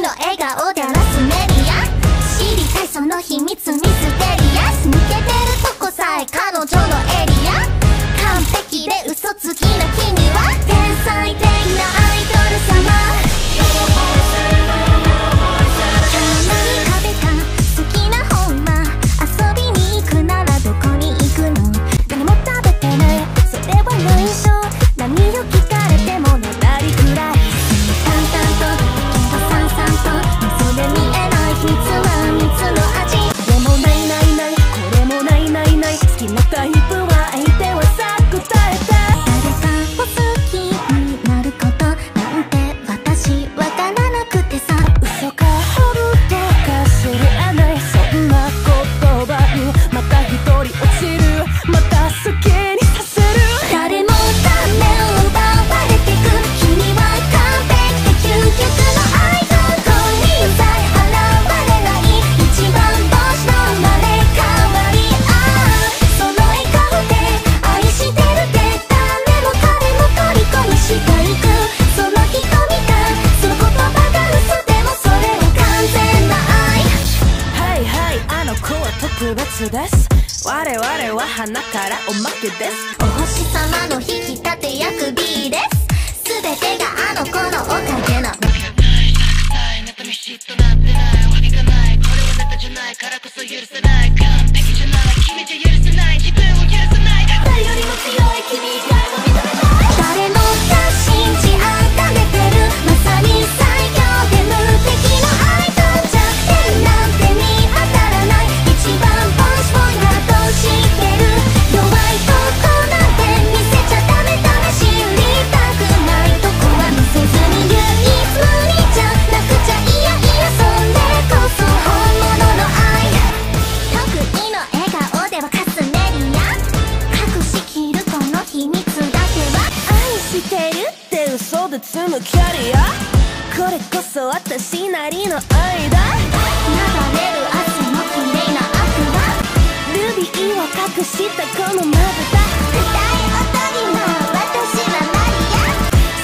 の笑顔で荒らすメディア。知りたいその秘密の子は特別です。我々は花からおまけです。お星様の引き立て役で積むキャリアこれこそ私なりの愛だ。流れる汗の綺麗なアクアルビーを隠したこのまぶた。二重おとぎの私はマリア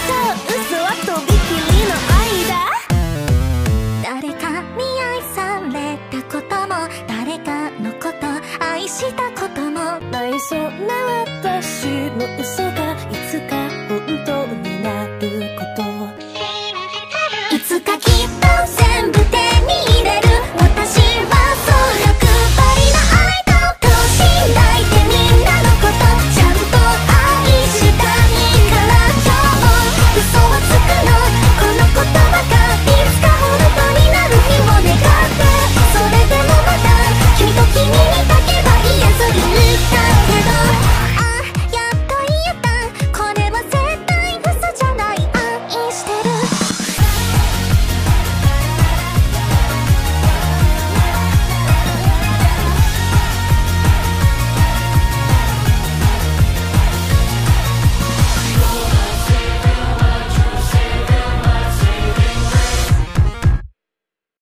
そう嘘はとびきりの愛だ。誰かに愛されたことも。誰かのこと愛したことも。ないそんな私の嘘がいつか本当